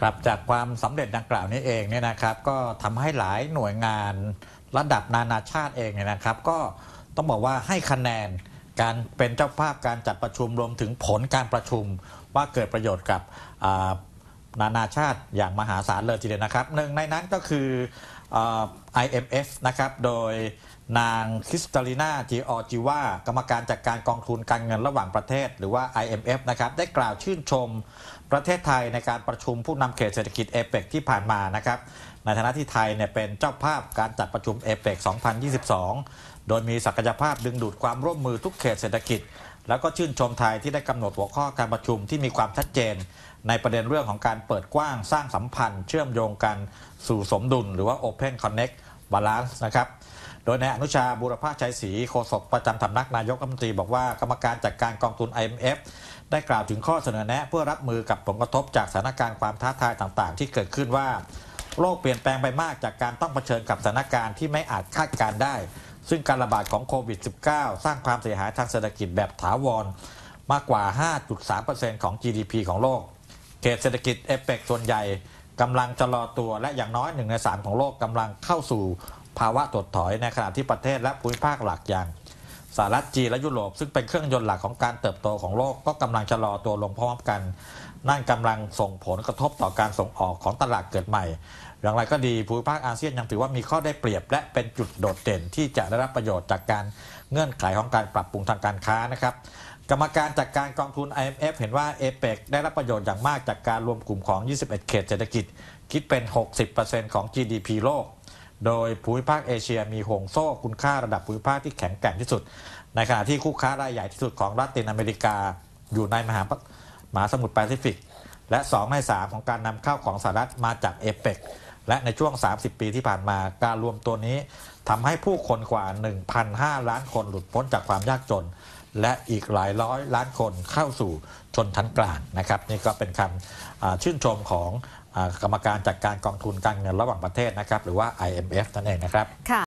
ครับจากความสำเร็จดังกล่าวนี้เองเนี่ยนะครับ ก็ทำให้หลายหน่วยงานระดับนานาชาติเองเนี่ยนะครับ ก็ต้องบอกว่าให้คะแนนการเป็นเจ้าภาพการจัดประชุมรวมถึงผลการประชุมว่าเกิดประโยชน์กับ นานาชาติอย่างมหาศาลเลยทีเดียวนะครับหนึ่งในนั้นก็คือ IMF นะครับโดยนางคริสตาลินาจีออจิวากรรมการจัดการกองทุนการเงินระหว่างประเทศ หรือว่า IMF นะครับได้กล่าวชื่นชมประเทศไทยในการประชุมผู้นำเขตเศรษฐกิจเอเปกที่ผ่านมานะครับในฐานะที่ไทยเนี่ยเป็นเจ้าภาพการจัดประชุมเอเปก2022 โดยมีศักยภาพดึงดูดความร่วมมือทุกเขตเศรษฐกิจ แล้วก็ชื่นชมไทยที่ได้กำหนดหัวข้อการประชุมที่มีความชัดเจน ในประเด็นเรื่องของการเปิดกว้างสร้างสัมพันธ์ เชื่อมโยงกันสู่สมดุล หรือว่า Open Connect Balance นะครับโดยนายอนุชาบูรพาชัยศรีโฆษกประจำสำนักนายกรัฐมนตรีบอกว่ากรรมการจัดการกองทุน IMF ได้กล่าวถึงข้อเสนอแนะ เพื่อรับมือกับผลกระทบจากสถานการณ์ความท้าทายต่างๆ ที่เกิดขึ้นว่า โลกเปลี่ยนแปลงไปมากจากการต้องเผชิญกับสถานการณ์ที่ไม่อาจคาดการได้ ซึ่งการระบาดของโควิด -19 สร้างความเสียหายทางเศรษฐกิจแบบถาวรมากกว่า 5.3%ของ GDP ของโลก เขตเศรษฐกิจเอเปกส่วนใหญ่กำลังจะรอตัวและอย่างน้อยหนึ่งในสามของโลกกำลังเข้าสู่ภาวะถดถอยในขณะที่ประเทศและภูมิภาคหลักอย่างสหรัฐจีนและยุโรปซึ่งเป็นเครื่องยนต์หลักของการเติบโตของโลกก็กำลังจะรอตัวลงพร้อมกัน นั่นกำลังส่งผลกระทบต่อการส่งออกของตลาดเกิดใหม่ อย่างไรก็ดีภูมิภาคอาเซียนยังถือว่ามีข้อได้เปรียบ และเป็นจุดโดดเด่นที่จะได้รับประโยชน์จากการเงื่อนไขของการปรับปรุงทางการค้านะครับ กรรมการจัดการกองทุน IMF เห็นว่าเอเปกได้รับประโยชน์อย่างมากจากการรวมกลุ่มของ 21 เขตเศรษฐกิจ คิดเป็น 60%ของ GDP โลก โดยภูมิภาคเอเชียมีห่วงโซ่คุณค่าระดับภูมิภาคที่แข็งแกร่งที่สุด ในขณะที่คู่ค้ารายใหญ่ที่สุดของลาตินอเมริกา อยู่ในมหามหาสมุทรแปซิฟิก และ 2 ใน 3 ของการนำเข้าของสหรัฐมาจากเอเปกและในช่วง 30 ปีที่ผ่านมาการรวมตัวนี้ทำให้ผู้คนกว่า 1,500 ล้านคนหลุดพ้นจากความยากจน และอีกหลายร้อยล้านคนเข้าสู่ชนชั้นกลางนะครับนี่ก็เป็นคำชื่นชมของอกรรมการจัดการกองทุนการเงินระหว่างประเทศนะครับหรือว่า IMF นั่นเองนะครับ